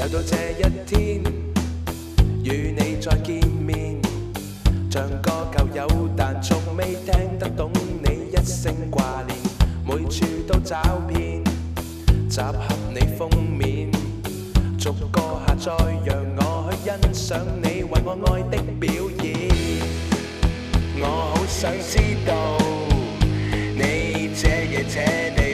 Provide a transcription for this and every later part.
又到这一天，与你再见面，像个旧友，但从未听得懂你一声挂念。每处都找遍，集合你封面，逐个下载，让我去欣赏你为我爱的表演。我好想知道，你这夜且。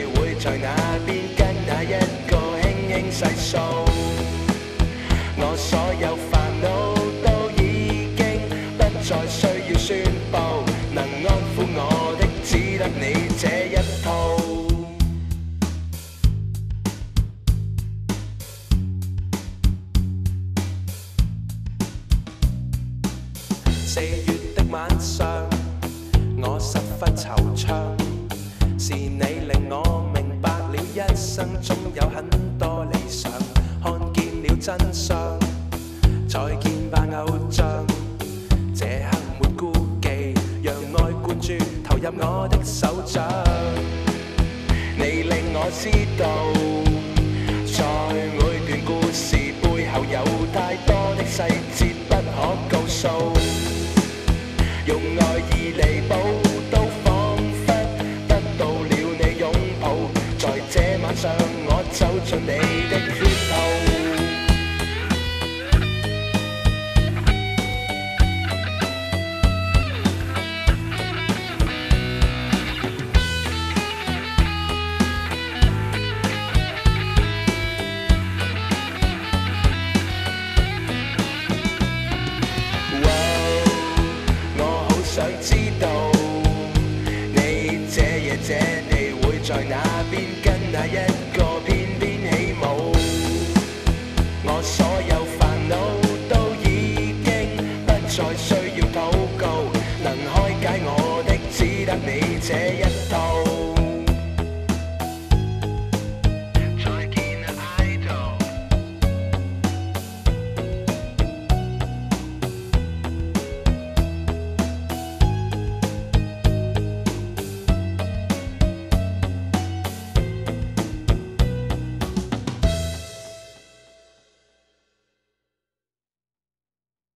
你这一套。四月的晚上，我十分惆怅。是你令我明白了一生中有很多理想，看见了真相。见。握我的手掌，你令我知道，在每段故事背后有太多的细节不可告诉。用爱意弥补，都仿佛得到了你拥抱，在这晚上我走进你的血口。想知道你这夜这地会在哪边跟哪一个翩翩起舞？我所有烦恼都已经不再需要祷告，能开解我的，只得你这一。